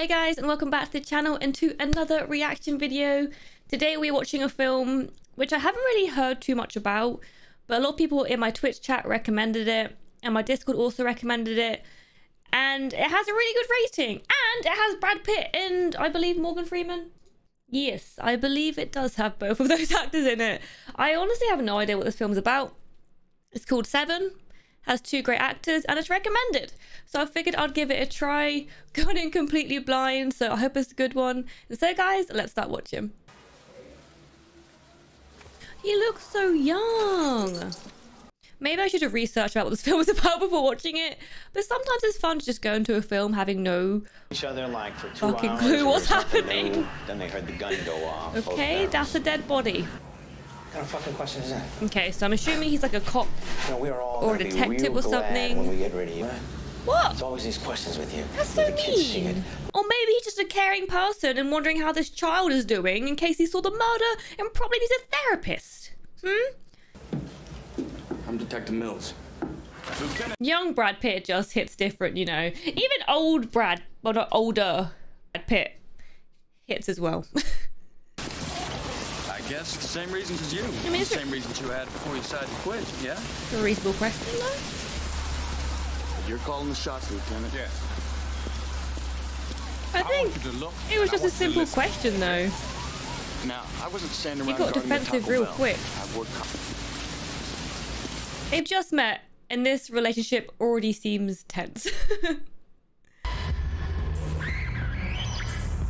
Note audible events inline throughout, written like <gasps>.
Hey guys and welcome back to the channel and to another reaction video. Today we're watching a film which I haven't really heard too much about but a lot of people in my Twitch chat recommended it and my Discord also recommended it and it has a really good rating and it has Brad Pitt and I believe Morgan Freeman. Yes, I believe it does have both of those <laughs> actors in it. I honestly have no idea what this film's about. It's called Seven has two great actors and it's recommended. So I figured I'd give it a try. <laughs> Going in completely blind, so I hope it's a good one. And so guys, let's start watching. He looks so young. Maybe I should have researched about what this <laughs> film was about before watching it. But sometimes it's fun to just go into a film having no each other like for two fucking clue what's was happening. Then they heard the gun go off. Okay, that's a dead body. What kind of fucking question is that? Okay, so I'm assuming he's like a cop. You know, we are all Or a detective or something. When we get rid of you. What? It's always these questions with you. That's Let so the kids see it. mean. Or maybe he's just a caring person and wondering how this child is doing in case he saw the murder and probably needs a therapist. Hmm? I'm Detective Mills. Young Brad Pitt just hits different, you know. Even old Brad, well not older Brad Pitt hits as well. <laughs> I guess the same reasons as you. I mean, the same reasons you had before you decided to quit, yeah? a reasonable question though. You're calling the shots, Lieutenant. Yes. I I think want you to look. it was just a want you to simple question though. Now, I wasn't standing You around got guarding the defensive real Bell. quick. I worked co- They've just met and this relationship already seems tense. <laughs>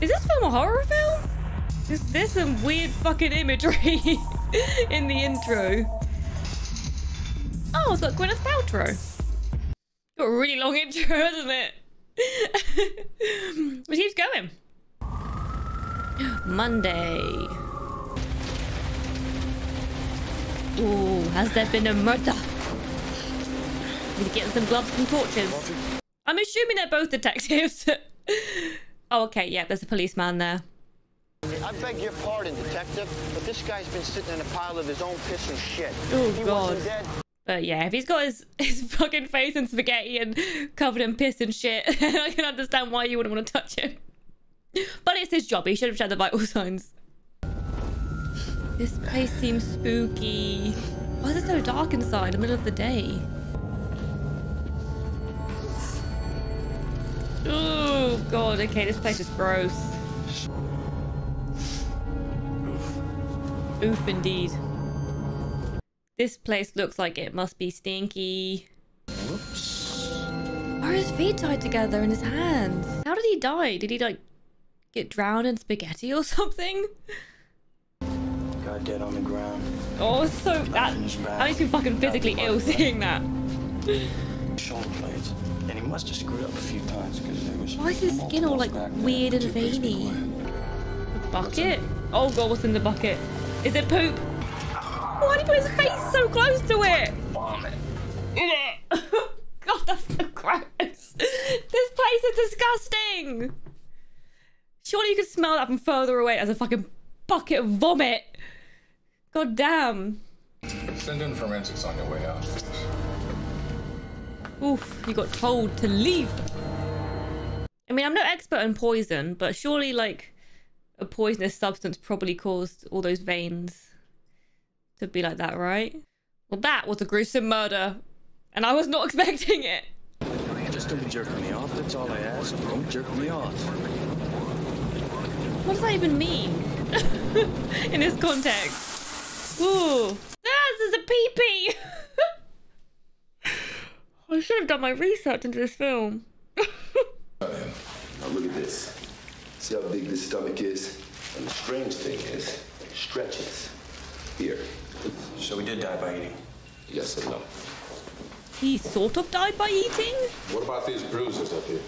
Is this film a horror film? Is there's some weird fucking imagery <laughs> in the intro. Oh, it's got Gwyneth Paltrow. Got a really long intro, <laughs> hasn't it? <laughs> but keeps going. <gasps> Monday. Ooh, has there been a murder? Need to get some gloves and torches. I'm assuming they're both detectives. oh, okay, yeah, there's a policeman there. I beg your pardon, detective, but this guy's been sitting in a pile of his own piss and shit. Oh, he God. But yeah, if he's got his, <laughs> his fucking face in spaghetti and covered in piss and shit, <laughs> I can understand why you wouldn't want to touch him. But it's his job. He should have checked the vital signs. This place seems spooky. Why is it so dark inside, in the middle of the day? Oh god, okay, this place is gross. Oof, indeed. This place looks like it must be stinky. Are his feet tied together in his hands? How did he die? Did he like get drowned in spaghetti or <laughs> something? Got dead on the ground. Oh, so that I makes me fucking physically ill seeing that. Shoulder blades. And he must have screwed up a few times because there was. Why is his skin all like multiples back there. weird and Two police people veiny? Bucket? Oh god, what's in the bucket? Is it poop? Why did he put his face so close to it? Vomit. <laughs> God, that's so gross. This place is disgusting. Surely you could smell that from further away as a fucking bucket of vomit. God damn. Send in forensics on your way out. Oof, you got told to leave. I mean, I'm no expert in poison, but surely, like, a poisonous substance probably caused all those veins to be like that, right? Well, that was a gruesome murder, and I was not <laughs> expecting it. Just don't be jerking me off. That's all I ask. Don't jerk me off. What does that even mean <laughs> in this context? Ooh, ah, this is a pee-pee. <laughs> I should have done my research into this film. Now look at this. See how big this stomach is? And the strange thing is, it stretches. Here. So we did die by eating. Yes and no. He sort of died by eating? What about these bruises up here?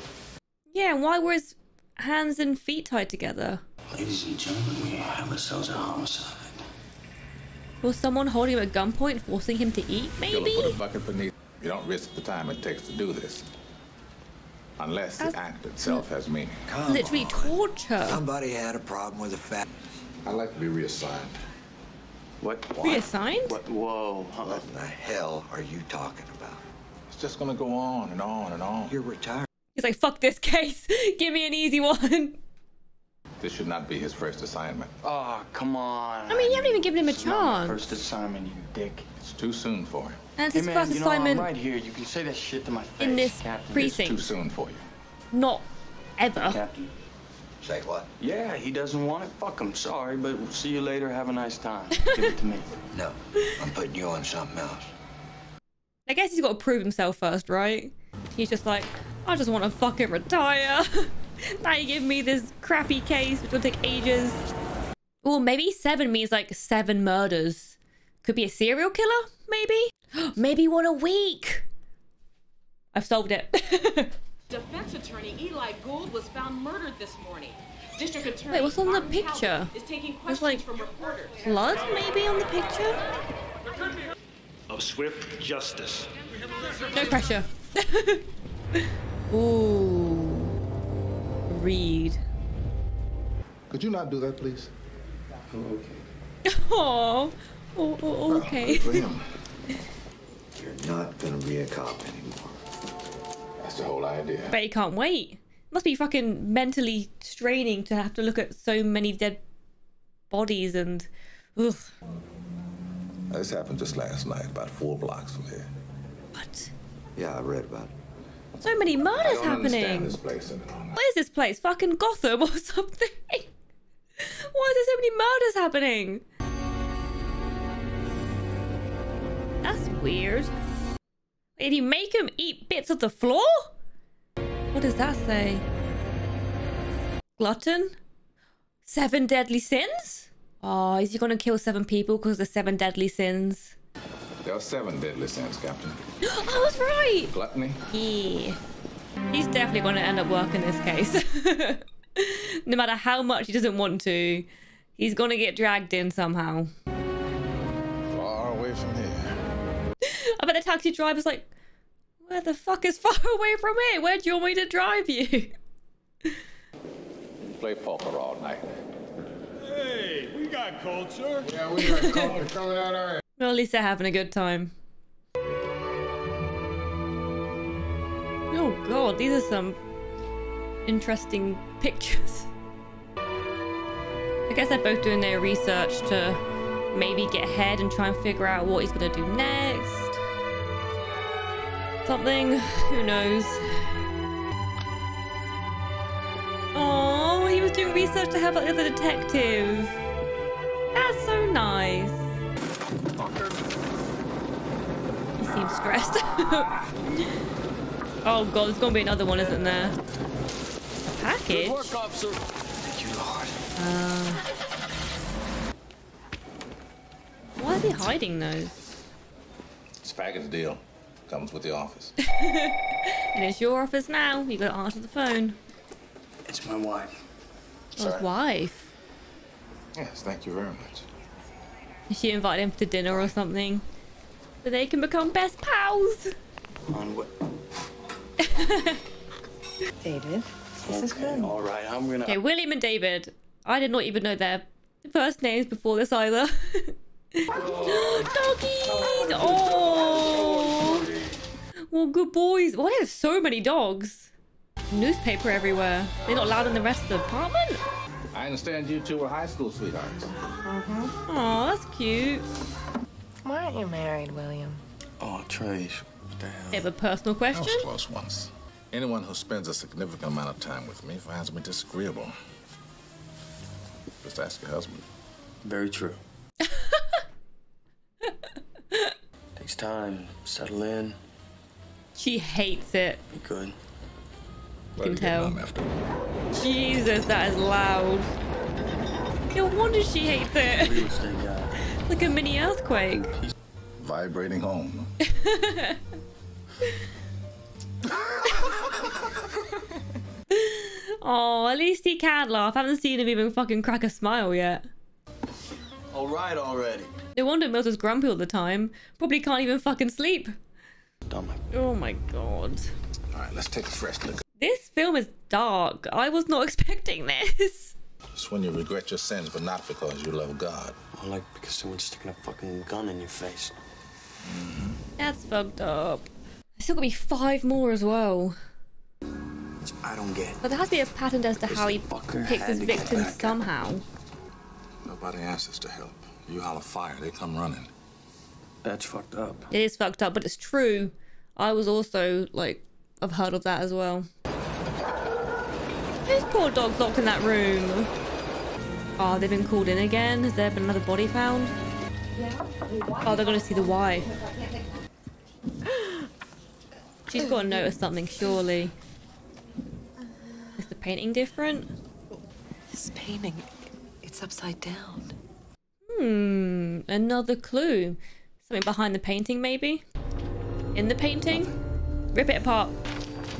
Yeah, and why were his hands and feet tied together? Ladies and gentlemen, we have ourselves a homicide. Was someone holding him at gunpoint, forcing him to eat, Killer maybe? put a bucket beneath. You don't risk the time it takes to do this. Unless the That's- act itself has meaning. Come Literally on. torture. Somebody had a problem with the fat. I'd like to be reassigned. What? what? Reassigned? What? Whoa. What in the hell are you talking about? It's just gonna go on and on and on. You're retired. He's like, fuck this case. <laughs> Give me an easy one. This should not be his first assignment. Oh, come on. I mean, you haven't even given him a It's not chance. First assignment, you dick. It's too soon for him. And it's Hey man, first you know, I'm right here. You can say that shit to my face. in this Captain. It's too soon for you. Not ever. Captain. Say what? Yeah, he doesn't want it. Fuck him. Sorry, but we'll see you later. Have a nice time. <laughs> Give it to me. No, I'm putting you on something else. I guess he's got to prove himself first, right? He's just like, I just want to fucking retire. <laughs> now you give me this crappy case, which will take ages. Well, maybe seven means like seven murders. Could be a serial killer, maybe? <gasps> maybe one a week. I've solved it. <laughs> Defense attorney Eli Gould was found murdered this morning. District attorney Wait, what's on the picture? Talbot is taking There's, questions like, from reporters. Blood, maybe, on the picture? of swift justice. No pressure. <laughs> Ooh. Read. Could you not do that, please? <laughs> Oh, oh, oh okay. For him. You're not gonna be a cop anymore. That's the whole idea. Bet he can't wait. Must be fucking mentally straining to have to look at so many dead bodies and. Ugh. This happened just last night, about four blocks from here. What? Yeah, I read about it. So many murders I don't understand happening. this place any longer. What is this place? Fucking Gotham or <laughs> something? Why is there so many murders happening? Weird. Did he make him eat bits of the floor? What does that say? Glutton? Seven deadly sins? Oh, is he gonna kill seven people because of seven deadly sins? There are seven deadly sins, Captain. <gasps> I was right! Gluttony, Yeah. He's definitely going to end up working this case. <laughs> no matter how much he doesn't want to, he's going to get dragged in somehow. far away from here. I bet the taxi driver's like, where the fuck is far <laughs> away from here? Where do you want me to drive you? Play poker all night. Hey, we got culture. Yeah, we got culture coming out our Well, at least they're having a good time. Oh god, these are some interesting pictures. I guess they're both doing their research to maybe get ahead and try and figure out what he's gonna do next. Something, who knows. Oh, he was doing research to help out the other detective. That's so nice. He seems stressed. <laughs> oh god, there's gonna be another one, isn't there? A package? officer. Thank you, Lord. Uh, why is he hiding those? It's a package deal. Comes with the office. <laughs> And it's your office now. You gotta answer the phone. It's my wife. Oh, his wife. yes, thank you very much. She invited him to dinner or something. So they can become best pals. On what? <laughs> David, this is Okay, good. all right. I'm gonna. Okay, William and David. I did not even know their first names before this either. <laughs> Oh. Doggies! Oh! Well, good boys. Why are so many dogs? Newspaper everywhere. They're not allowed in the rest of the apartment? I understand you two were high school sweethearts. Mm-hmm. Oh, that's cute. Why aren't you married, William? Oh, Trace. What the hell? They have a personal I question. was close once. Anyone who spends a significant amount of time with me finds me disagreeable. Just ask your husband. Very true. <laughs> Takes time. Settle in. She hates it. Be good. Let Can her get tell. numb after. Jesus, that is loud. No wonder she hates it. Real estate guy. <laughs> like a mini earthquake. Vibrating home. <laughs> Oh, at least he can laugh. I haven't seen him even fucking crack a smile yet. All right, already. No wonder Mills is grumpy all the time. Probably can't even fucking sleep. Stomach. Oh my god. All right, let's take a fresh look. This film is dark. I was not expecting this. It's when you regret your sins, but not because you love God. I like because someone's sticking a fucking gun in your face. Mm-hmm. That's fucked up. There's still gonna be five more as well. Which I don't get. But there has to be a pattern as to how he fucker picks his victims somehow. Nobody asks us to help. You holler fire, they come running. That's fucked up. It is fucked up, but it's true. I was also like, I've heard of that as well. This poor dog's locked in that room. Oh, they've been called in again. Has there been another body found? Oh, they're gonna see the wife. <gasps> She's got to notice something, surely. Is the painting different? This painting, it's upside down. Hmm, another clue. Something behind the painting, maybe? In the painting? Rip it apart.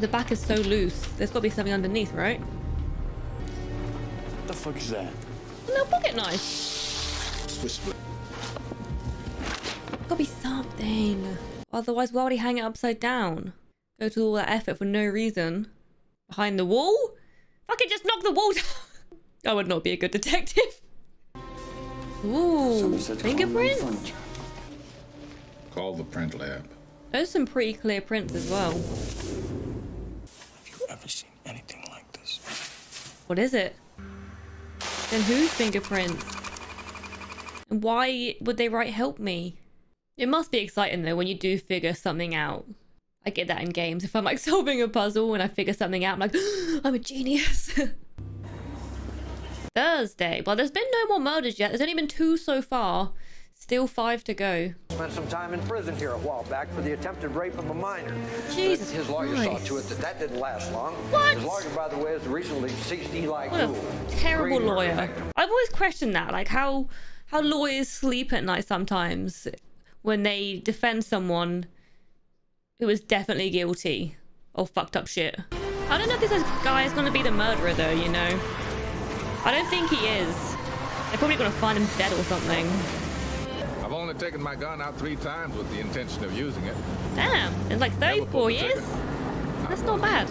The back is so loose. There's got to be something underneath, right? What the fuck is that? No pocket knife. Swiss. Gotta be something. Otherwise, why would he hang it upside down? Go to all that effort for no reason. Behind the wall? Fucking just knock the wall <laughs> down. I would not be a good detective. Ooh, Somebody said to call them fingerprints? Call the print lab. Those are some pretty clear prints as well. Have you ever seen anything like this? What is it? Then whose fingerprints? And why would they write help me? It must be exciting though when you do figure something out. I get that in games. If I'm like <laughs> solving a puzzle and I figure something out, I'm like, <gasps> I'm a genius. <laughs> Thursday. Well, there's been no more murders yet. There's only been two so far. Still five to go. Spent some time in prison here a while back for the attempted rape of a minor. Jesus his lawyer Christ. saw to it that that didn't last long. What? His lawyer, by the way, has recently ceased Eli What a terrible murder lawyer. I've always questioned that, like how how lawyers sleep at night sometimes when they defend someone who is definitely guilty or fucked up shit. I don't know if this guy is going to be the murderer though, you know. I don't think he is. They're probably going to find him dead or something. I've taken my gun out three times with the intention of using it. Damn, in like Never 34 years? That's not bad.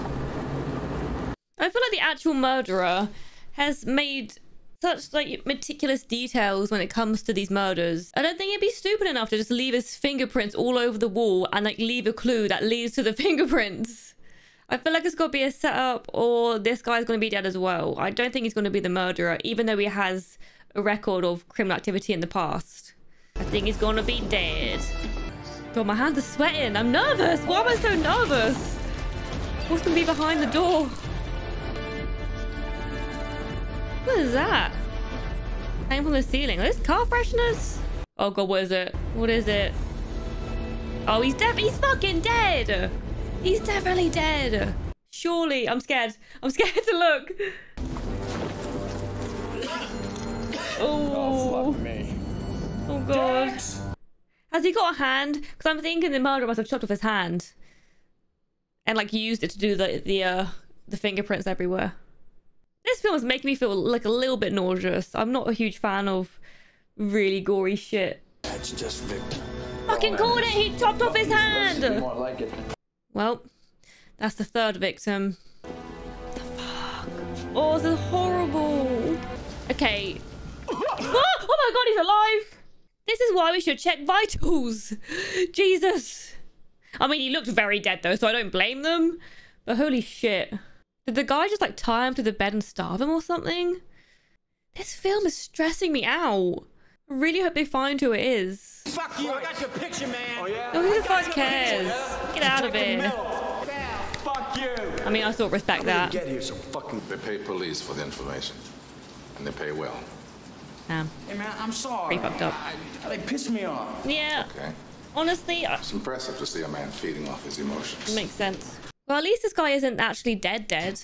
I feel like the actual murderer has made such like meticulous details when it comes to these murders. I don't think he'd be stupid enough to just leave his fingerprints all over the wall and like leave a clue that leads to the <laughs> fingerprints. I feel like it's got to be a setup or this guy's going to be dead as well. I don't think he's going to be the murderer, even though he has a record of criminal activity in the past. I think he's going to be dead. God, my hands are sweating. I'm nervous. Why am I so nervous? What's to be behind the door? What is that? Hanging from the ceiling. Are those car fresheners? Oh god, what is it? What is it? Oh, he's dead. he's fucking dead! He's definitely dead! Surely. I'm scared. I'm scared to look. Oh. Me. Oh god. Has he got a hand? Because I'm thinking the murderer must have chopped off his hand. And like used it to do the the uh the fingerprints everywhere. This film is making me feel like a little bit nauseous. I'm not a huge fan of really gory shit. That's just Victor. Fucking called it! He chopped off his hand! Like. Well, that's the third victim. What the fuck? Oh, this is horrible. Okay. <gasps> oh, oh my god, he's alive! This is why we should check vitals. <laughs> Jesus. I mean, he looked very dead though, so I don't blame them. But holy shit. Did the guy just like tie him to the bed and starve him or something? This film is stressing me out. I really hope they find who it is. Fuck you, I got your picture, man. Oh, yeah? Oh, who the fuck cares? Get out of here. Fuck you. I mean, I sort of respect that. Get here so fucking. They pay police for the information. And they pay well. Damn. Hey, man, I'm sorry. Pretty fucked up. I, they pissed me off. Yeah, Okay? honestly, uh, It's impressive to see a man feeding off his emotions. makes sense. Well, at least this guy isn't actually dead dead.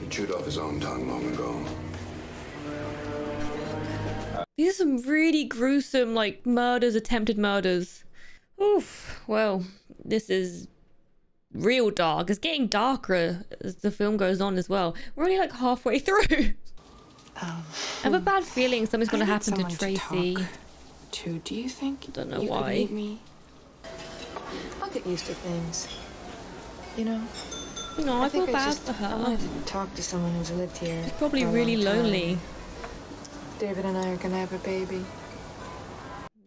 He chewed off his own tongue long ago. These are some really gruesome, like, murders, attempted murders. Oof. Well, this is real dark. It's getting darker as the film goes on as well. We're only like halfway <laughs> through. Um, I have a bad feeling something's going to happen to someone to Tracy. talk To do you think? I Don't know you why. Could me? I'll get used to things. You know. No, I, feel think bad just, for I her. wanted to talk to someone who's lived here. She's probably for a really long time. lonely. David and I are gonna have a baby.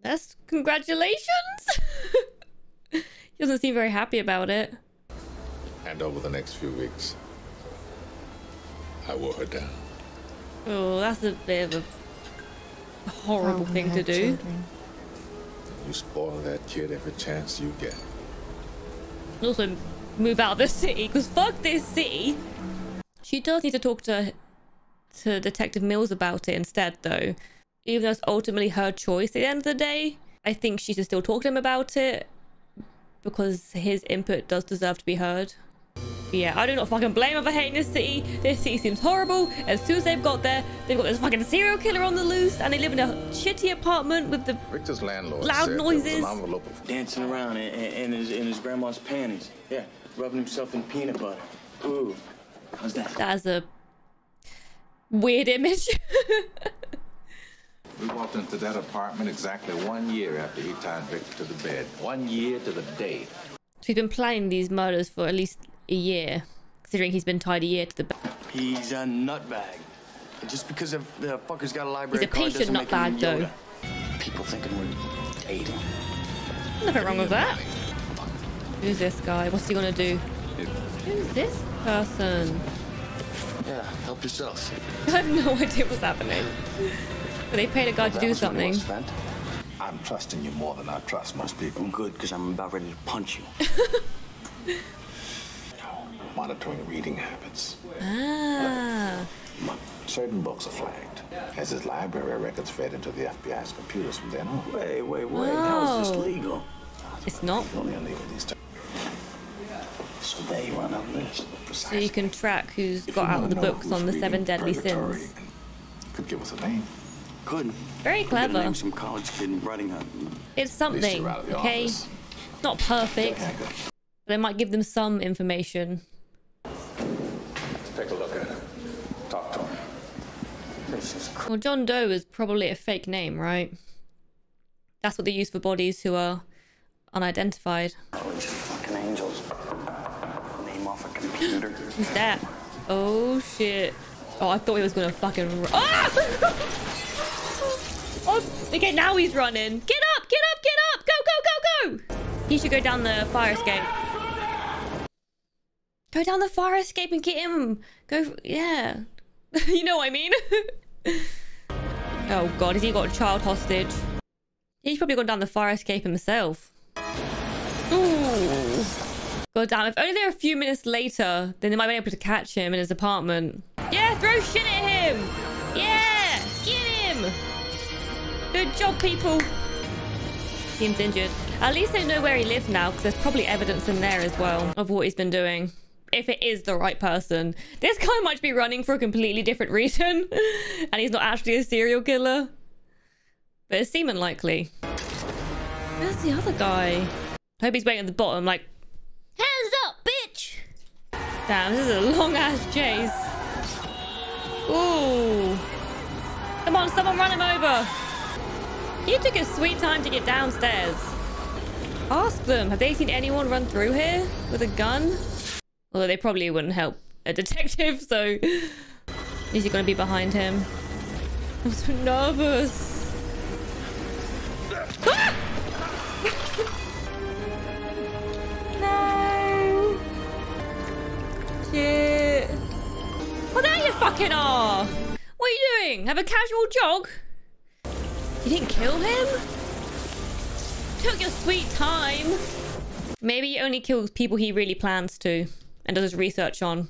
That's congratulations. <laughs> she doesn't seem very happy about it. And over the next few weeks, I wore her down. Oh, that's a bit of a horrible Probably thing to do. children. You spoil that kid every chance you get. Also move out of the city because fuck this city. She does need to talk to to Detective Mills about it instead, though. Even though it's ultimately her choice at the end of the day, I think she should still talk to him about it because his input does deserve to be heard. But yeah, I do not fucking blame them for hating this city. This city seems horrible. As soon as they've got there, they've got this fucking serial killer on the loose, and they live in a shitty apartment with the Victor's landlord Loud said there noises. an envelope of Dancing around in, in, in his, in his grandma's panties. Yeah, rubbing himself in peanut butter. Ooh, how's that? That's a weird image. <laughs> We walked into that apartment exactly one year after he tied Victor to the bed. One year to the day. So he's been planning these murders for at least a year, considering he's been tied a year to the bed. He's a nutbag. And just because the the fucker's got a library He's a card patient doesn't make him nutbag, though. People thinking we're dating. Nothing wrong with that. Who's this guy? What's he gonna do? Who's this person? Yeah, help yourself. <laughs> I have no idea what's happening. But they paid a guy to do something. I'm trusting you more than I trust most people. Good, because I'm about ready to punch you. <laughs> Monitoring reading habits. Ah. Certain books are flagged. As his library records fed into the FBI's computers from then on. Wait, wait, wait. How is this Oh. legal? It's not. Only illegal these days. So they run a list. So you can track who's If got out wanna the books on the seven deadly sins. Could give us a name. Good. Very I'm clever. Name some college kid writing a It's something, you're out of the okay? office. It's not perfect, but it might give them some information. Let's take a look at him. Talk to him. This is Well, John Doe is probably a fake name, right? That's what they use for bodies who are unidentified. oh, these fucking angels. Name off a computer. <laughs> Who's that? Oh shit. Oh, I thought he was gonna fucking. Ru- ah! <laughs> oh, okay, now he's running. Get up, get up, get up! Go, go, go, go! He should go down the fire escape. Go down the fire escape and get him. Go, yeah. <laughs> you know what I mean? <laughs> oh god, has he got a child hostage? He's probably gone down the fire escape himself. Ooh. God damn, if only they were a few minutes later, then they might be able to catch him in his apartment. Yeah, throw shit at him! Yeah! Get him! Good job, people! Seems injured. At least they know where he lives now, because there's probably evidence in there as well of what he's been doing. If it is the right person. This guy might be running for a completely different reason, <laughs> and he's not actually a serial killer. But it's seeming likely. Where's the other guy? Hope he's waiting at the bottom, like, Hands up, bitch! Damn, this is a long ass chase. Ooh. Come on, someone run him over. You took a sweet time to get downstairs. Ask them, have they seen anyone run through here with a gun? Although they probably wouldn't help a detective, so is he gonna be behind him? I'm so nervous. Ah! <gasps> No. Shit. Well, there you fucking are. What are you doing? Have a casual jog? You didn't kill him? Took your sweet time. Maybe he only kills people he really plans to and does his research on.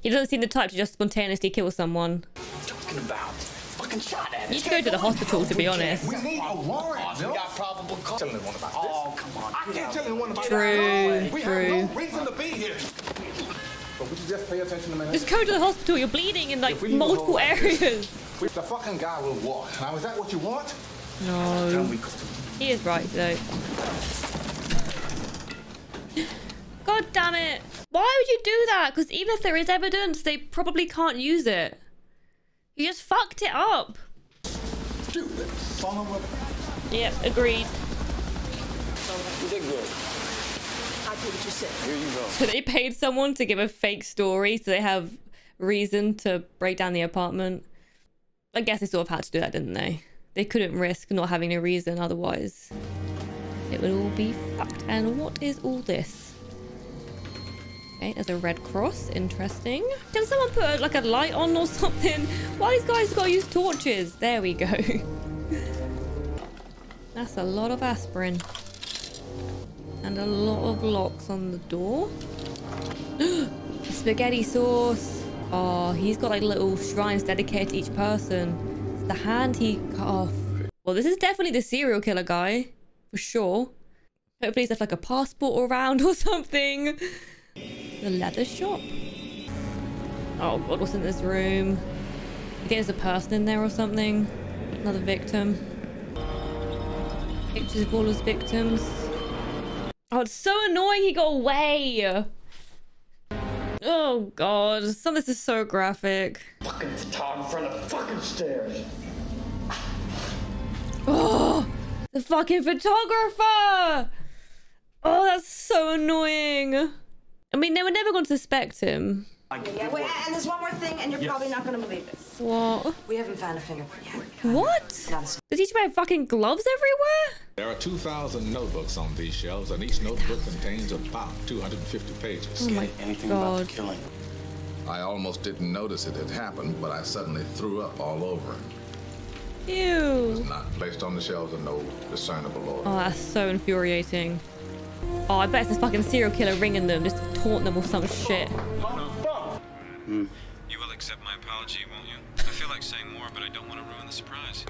He doesn't seem the type to just spontaneously kill someone. Talking about. Fucking shot at You need to go to the hospital, to be honest. We need a warrant, We got probable cause. Tell anyone about Oh, come on. I can't tell anyone about True, this. We true. have no reason to be here. But would you just pay attention to me? Just go to the hospital. You're bleeding in like If we leave the multiple whole like this, areas. The fucking guy will walk. Now, is that what you want? No. He is right though. God damn it. Why would you do that? Because even if there is evidence, they probably can't use it. You just fucked it up. Stupid son of a... Yep, agreed. You did good. I did what you said. Here you go. So they paid someone to give a fake story so they have reason to break down the apartment. I guess they sort of had to do that, didn't they? They couldn't risk not having a reason otherwise. It would all be fucked. And what is all this? Okay, there's a red cross. Interesting. Can someone put like a light on or <laughs> something? Why these guys gotta use torches? There we go. <laughs> That's a lot of aspirin. And a lot of locks on the door. <gasps> Spaghetti sauce. Oh, he's got like little shrines dedicated to each person. The hand he cut off. Well, this is definitely the serial killer guy. For sure. Hopefully he's left like a passport around <laughs> or something. The leather shop. Oh god, what's in this room? I think there's a person in there or something. Another victim. Pictures of all his victims. Oh, it's so annoying he got away. Oh god, some of this is so graphic. Fucking top in front of fucking stairs. Oh, the fucking photographer! Oh, that's so annoying. I mean, they were never going to suspect him. Yeah, wait, and there's one more thing, and you're Yes. probably not going to believe this. What? We haven't found a fingerprint yet. What? Not Does he wear fucking gloves everywhere? There are 2,000 notebooks on these shelves, and each notebook contains about 250 pages. Oh my Anything about the killing? I almost didn't notice it had happened, but I suddenly threw up all over. him. Ew. Not placed on the shelves in no discernible order. Oh, that's so infuriating. Oh, I bet it's this fucking serial killer ringing them, just taunting them with some shit. Hmm. You will accept my apology, won't you? I feel like saying more, but I don't want to ruin the surprise.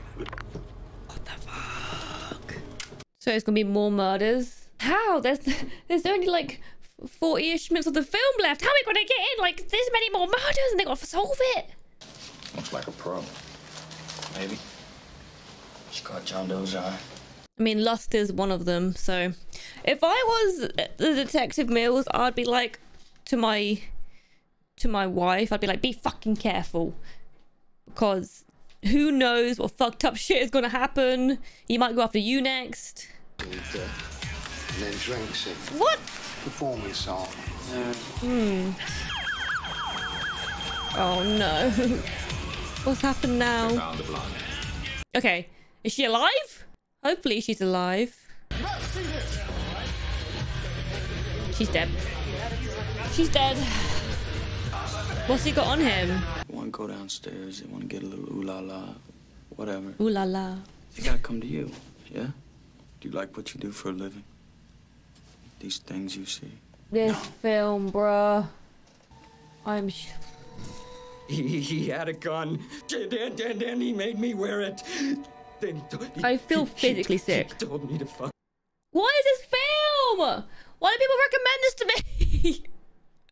So it's gonna be more murders. How? There's there's only like 40-ish minutes of the film left. How are we gonna get in like this many more murders and they gotta solve it? Looks like a pro. Maybe. She caught John Doe's eye. I mean, lust is one of them. So, if I was the detective Mills, I'd be like to my to my wife, I'd be like, be fucking careful, because who knows what fucked up shit is gonna happen. He might go after you next. And then drinks it. What? Performance song. Hmm. Oh no. <laughs> What's happened now? Found the blonde. Okay, is she alive? Hopefully she's alive. She's dead. She's dead. What's he got on him? They want to go downstairs. They want to get a little ooh la la, whatever. Ooh la la. They gotta come to you, yeah? Do you like what you do for a living? These things you see. This film, bruh. I'm. Sh- He, <laughs> he had a gun, and, and, and, and he made me wear it. Then he- I feel he- physically he sick. told me to fuck. What is this film? Why do people recommend this to me?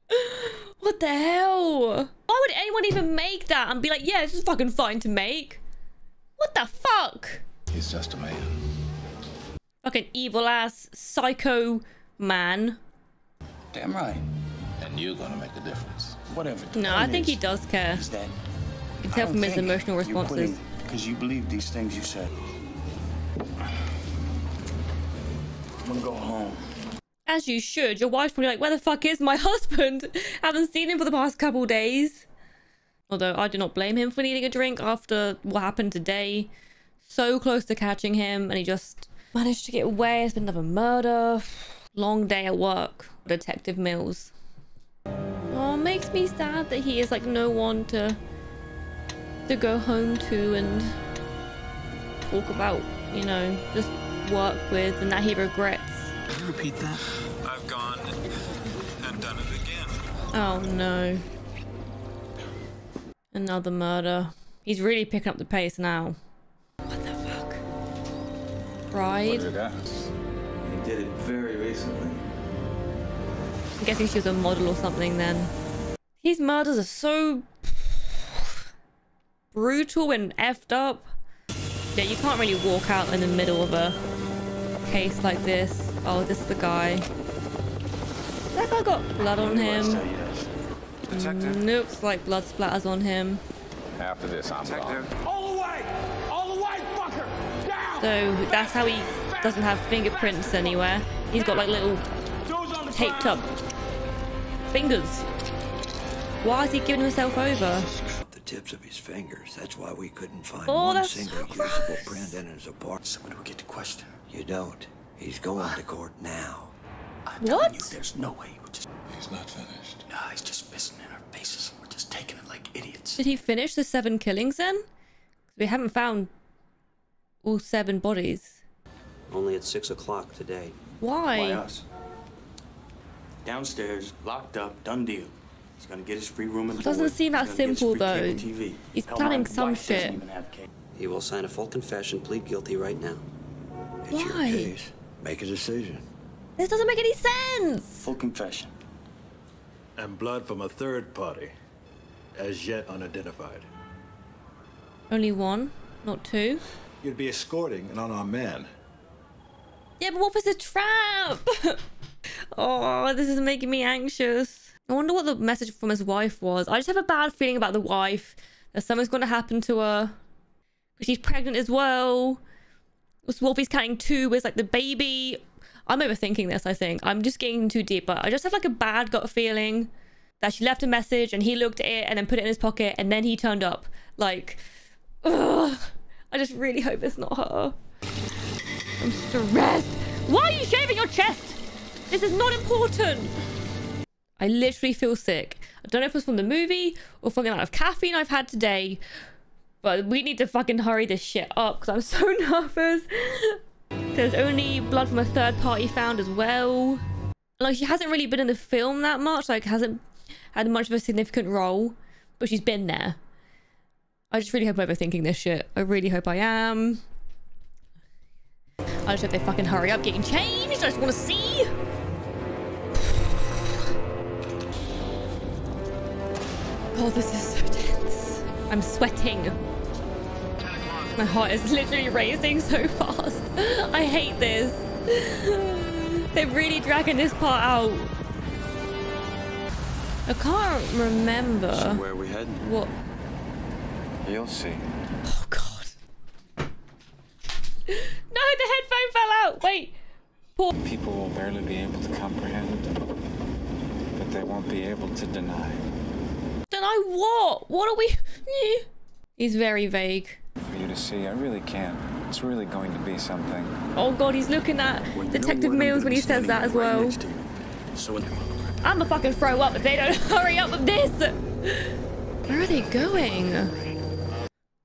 <laughs> what the hell? Why would anyone even make that and be like, yeah, this is fucking fine to make? What the fuck? He's just a man. Fucking evil ass psycho man. Damn right. And you're gonna make a difference. Whatever. No, I think he does care. Is that You can tell from his emotional responses. Because you believe these things you said. I'm gonna go home. As you should. Your wife's probably like, where the fuck is my <laughs> husband? Haven't seen him for the past couple days. Although I do not blame him for needing a drink after what happened today. So close to catching him and he just managed to get away. It's been another murder. <sighs> Long day at work. Detective Mills. Oh, it makes me sad that he is like no one to to go home to and talk about, you know, just work with and that he regrets. Can you repeat that? I've gone and done it again. Oh no. Another murder. He's really picking up the pace now. What the fuck? Pride? What did ask? He did it very recently. I'm guessing she was a model or something then. These murders are so brutal and effed up. Yeah, you can't really walk out in the middle of a case like this. Oh, this is the guy. That guy got blood on him. Detective. Nope, it's like blood splatters on him. After this, I'm gone. All the way! All the way, fucker! Down! So that's how he doesn't have fingerprints anywhere. He's got like little taped up fingers. Why is he giving himself over? The tips of his fingers. That's why we couldn't find Oh, one that's single so usable print in his apartment. So when do we get to question? You don't. He's going to court now. I'm telling you, there's no way he would just. He's not finished. Nah, he's just pissing in our faces. And we're just taking it like idiots. Did he finish the seven killings then? We haven't found all seven bodies. Only at 6 o'clock today. Why? Why us? Downstairs, locked up, done deal. He's gonna get his free room and Doesn't board. seem that He's gonna get his simple, though. TV. He's Hell, planning my some shit. even have cable. He will sign a full confession, plead guilty right now. Why? Make a decision. This doesn't make any sense. Full confession. And blood from a third party, as yet unidentified. Only one, not two. You'd be escorting an unarmed man. Yeah, but what if it's a trap? <laughs> oh, this is making me anxious. I wonder what the message from his wife was. I just have a bad feeling about the wife. That something's going to happen to her. She's pregnant as well. Wolfie's counting two with like the baby. I'm overthinking this, I think. I'm just getting too deep, but I just have like a bad gut feeling that she left a message and he looked at it and then put it in his pocket and then he turned up. Like, ugh. I just really hope it's not her. I'm stressed. Why are you shaving your chest? This is not important. I literally feel sick. I don't know if it's from the movie or the amount of caffeine I've had today, but we need to fucking hurry this shit up because I'm <laughs> so nervous. There's only blood from a third party found as well. Like, she hasn't really been in the film that much, like, hasn't had much of a significant role, but she's been there. I just really hope I'm overthinking this shit. I really hope I am. I just hope they fucking hurry up getting changed. I just want to see. Oh, this is so tense. I'm sweating. My heart is literally racing so fast. I hate this. They're really dragging this part out. I can't remember. So where are we heading? What? You'll see. Oh god. No, the headphone fell out. Wait. Poor. People will barely be able to comprehend, but they won't be able to deny. Don't know what. What are we? He's very vague. For you to see, I really can't. It's really going to be something. Oh god, he's looking at Detective Mills when he says that as well. So I'ma fucking throw up if they don't <laughs> hurry up with this. Where are they going?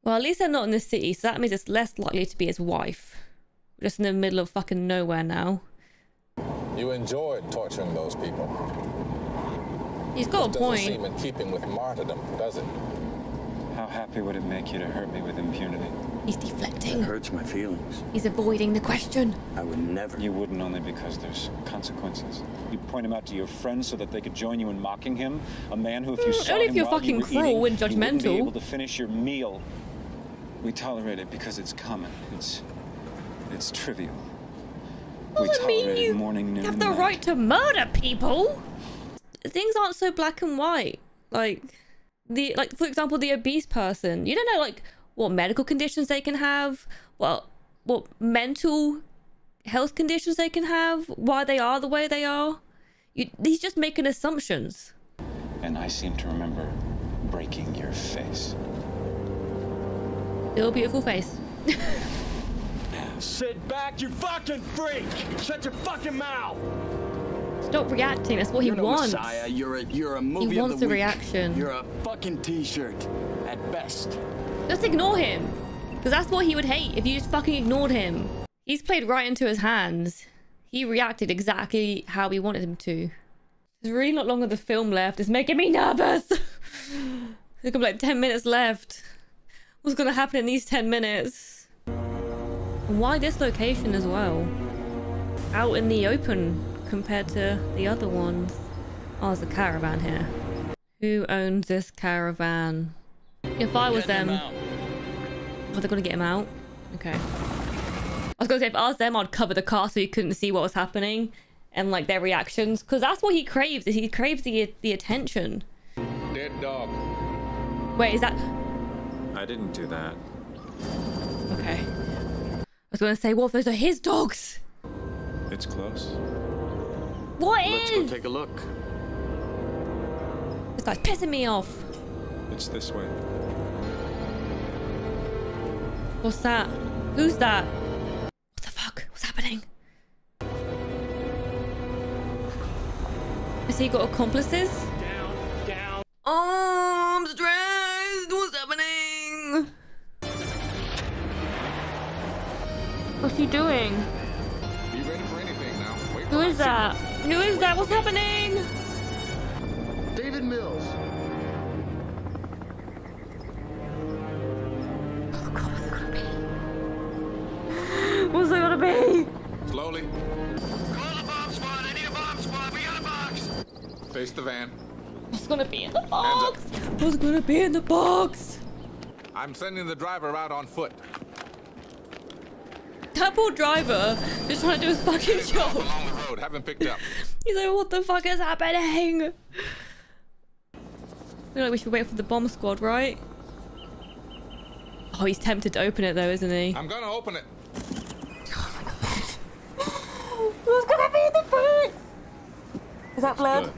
Well, at least they're not in the city, so that means it's less likely to be his wife. We're just in the middle of fucking nowhere now. You enjoyed torturing those people. He's got a Doesn't point. seem in keeping with martyrdom, does it? How happy would it make you to hurt me with impunity? He's deflecting. It hurts my feelings. He's avoiding the question. I would never. You wouldn't only because there's consequences. You'd point him out to your friends so that they could join you in mocking him. A man who, if you Hmm, saw only if him you're while fucking you were cruel eating, and you wouldn't be able to finish your meal. We tolerate it because it's common. It's it's trivial. we Doesn't mean tolerate it you morning, noon, have the night. right to murder people. Things aren't so black and white. Like the like for example, the obese person. You don't know like what medical conditions they can have, what what mental health conditions they can have, why they are the way they are. You, he's just making assumptions. And I seem to remember breaking your face. Still a beautiful face. <laughs> Sit back, you fucking freak! Shut your fucking mouth! Stop reacting. That's what he You're no wants. Messiah. You're a you're a movie wants of the the week. reaction. You're a fucking t-shirt at best. Just ignore him. Because that's what he would hate if you just fucking ignored him. He's played right into his hands. He reacted exactly how we wanted him to. There's really not long of the film left. It's making me nervous. <laughs> There's gonna like 10 minutes left. What's gonna happen in these 10 minutes? And why this location as well? Out in the open compared to the other ones. Oh, there's a caravan here. Who owns this caravan? If I was them... Oh, they're gonna get him out? Okay. I was gonna say, if I was them, I'd cover the car so he couldn't see what was happening and like their reactions. Because that's what he craves. He craves the the attention. Dead dog. Wait, is that... I didn't do that. Okay. I was gonna say, what if those are his dogs? It's close. What Let's go take a look. This guy's pissing me off. It's this way. What's that? Who's that? What the fuck? What's happening? Has he got accomplices? Oh, I'm stressed. What's happening? What's he doing? Be ready for anything now. Wait Who is that? Who is that? What's happening? David Mills. What's it gonna be? What's it gonna be? Slowly. Call the bomb squad. I need a bomb squad. We got a box. Face the van. What's gonna be in the box? What's gonna be in the box? I'm sending the driver out on foot. That poor driver just trying to do his fucking job. Along the road, haven't picked up. <laughs> He's like, what the fuck is happening? I feel like we should wait for the bomb squad, right? Oh, he's tempted to open it though, isn't he? I'm gonna open it. Oh my god. Who's gonna be in the box? Is that blood?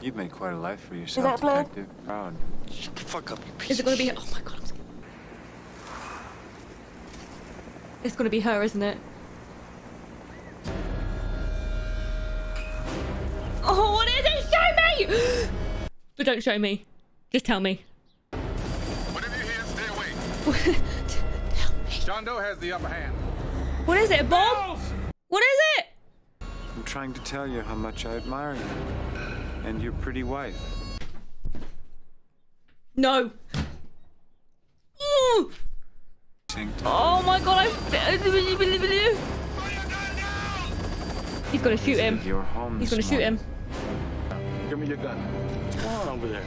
You've made quite a life for yourself, Is that blood? detective. Proud. Shut the fuck up, you piece Is it gonna be? Oh my god! I'm scared. It's gonna be her, isn't it? Oh, what is it? Show me! <gasps> but don't show me. Just tell me. Whatever you hear, stay <laughs> John Doe has the upper hand. What is it? A bomb? What is it? I'm trying to tell you how much I admire you. And your pretty wife. No. Ooh. Oh my god! I. He's gonna shoot him. He's gonna shoot him. Give me your gun. What's going on over there?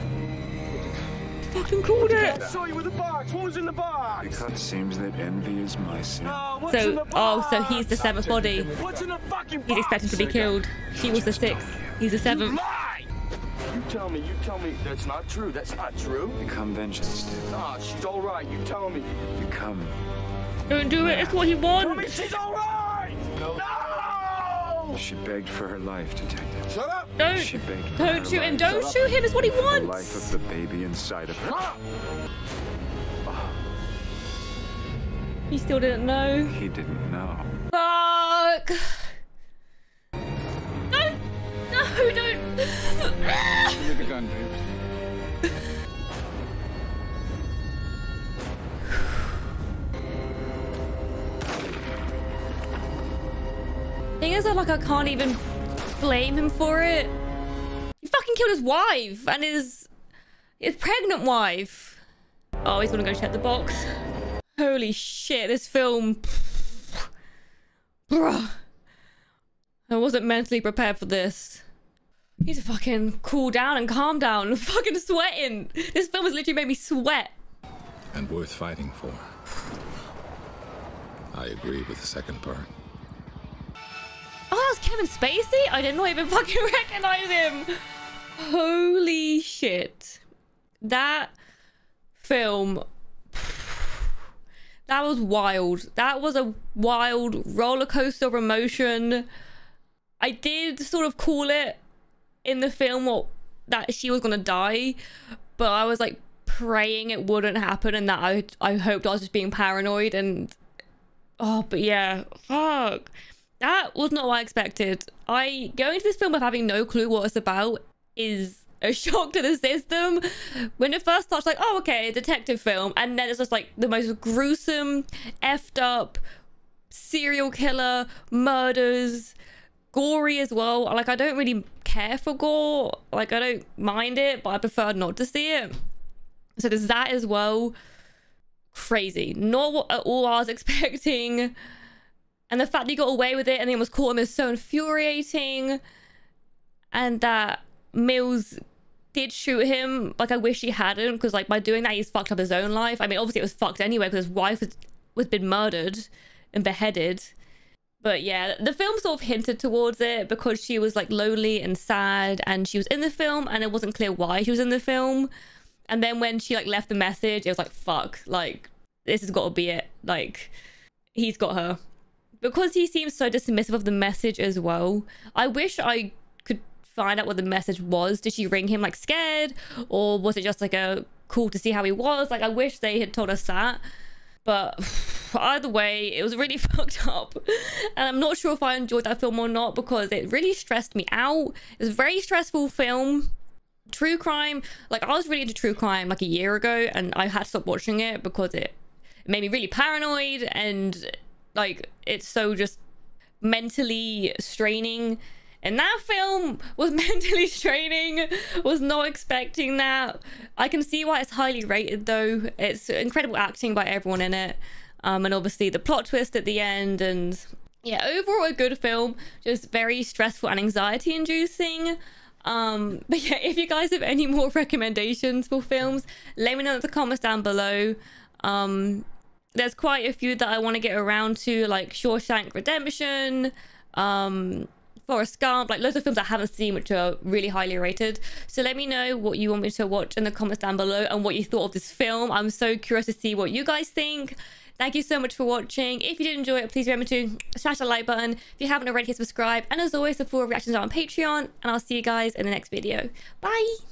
Fucking called it. I saw you with the box. What was in the box? Because it seems that envy is my sin. Oh, what's in So, the oh, so he's the seventh body. What's in the fucking He's expected to be killed. She was the sixth. He's the seventh. Lie! You tell me, you tell me that's not true. That's not true. Become vengeance, dude. Nah, she's all right. You tell me. Become. Don't do it. It's what he Tell me wants. she's all right. No. She begged for her life, detective. Shut up. Don't. She begged Don't her shoot him. Don't shoot him. It's what he wants. The wants. life of the baby inside of her. He still didn't know. He didn't know. Fuck. Don't. No, don't. Give me the gun, babe. <laughs> Thing is, that, like, I can't even blame him for it. He fucking killed his wife and his his pregnant wife. Oh, he's gonna go check the box. Holy shit, this film. Bruh. I wasn't mentally prepared for this. To fucking cool down and calm down. I'm <laughs> fucking sweating. This film has literally made me sweat. And worth fighting for. I agree with the second part. Oh, that was Kevin Spacey? I did not even <laughs> fucking recognize him. Holy shit. That film. <sighs> That was wild. That was a wild roller coaster of emotion. I did sort of call it in the film what, that she was gonna die, but I was like praying it wouldn't happen and that I I hoped I was just being paranoid and oh but yeah fuck that was not what I expected. I going into this film with having no clue what it's about is a <laughs> shock to the system. When it first starts, like, oh, okay, a detective film, and then it's just like the most gruesome, effed up serial killer, murders, gory as well. Like, I don't really care for gore. Like, I don't mind it, but I prefer not to see it. So there's that as well. Crazy. Not what at all I was <laughs> expecting. And the fact that he got away with it and then was caught him is so infuriating. And that Mills did shoot him. Like, I wish he hadn't, because, like, by doing that, he's fucked up his own life. I mean, obviously, it was fucked anyway, because his wife was been murdered and beheaded. But yeah, the film sort of hinted towards it because she was like lonely and sad and she was in the film and it wasn't clear why she was in the film. And then when she like left the message, it was like, fuck, like, this has got to be it. Like, he's got her. Because he seems so dismissive of the message as well, I wish I could find out what the message was. Did she ring him like scared? Or was it just like a cool to see how he was? Like, I wish they had told us that. But <sighs> either way, it was really <laughs> fucked up. And I'm not sure if I enjoyed that film or not because it really stressed me out. It was a very stressful film. True crime, like I was really into true crime like a year ago and I had to stop watching it because it made me really paranoid and like it's so just mentally straining. And that film was <laughs> mentally straining. Was not expecting that. I can see why it's highly rated though. It's incredible acting by everyone in it. Um, and obviously the plot twist at the end and yeah overall a good film. Just very stressful and anxiety inducing um <laughs> but yeah if you guys have any more <laughs> recommendations for films let me know in the comments down below. Um there's quite a few that i want to get around to like shawshank redemption um Forrest Gump, like loads of films I haven't seen which are really highly rated. So let me know what you want me to watch in the comments down below and what you thought of this film. I'm so curious to see what you guys think. Thank you so much for watching. If you did enjoy it, please remember to smash the like button. If you haven't already, hit subscribe. And as always, the full reactions are on Patreon. And I'll see you guys in the next video. Bye!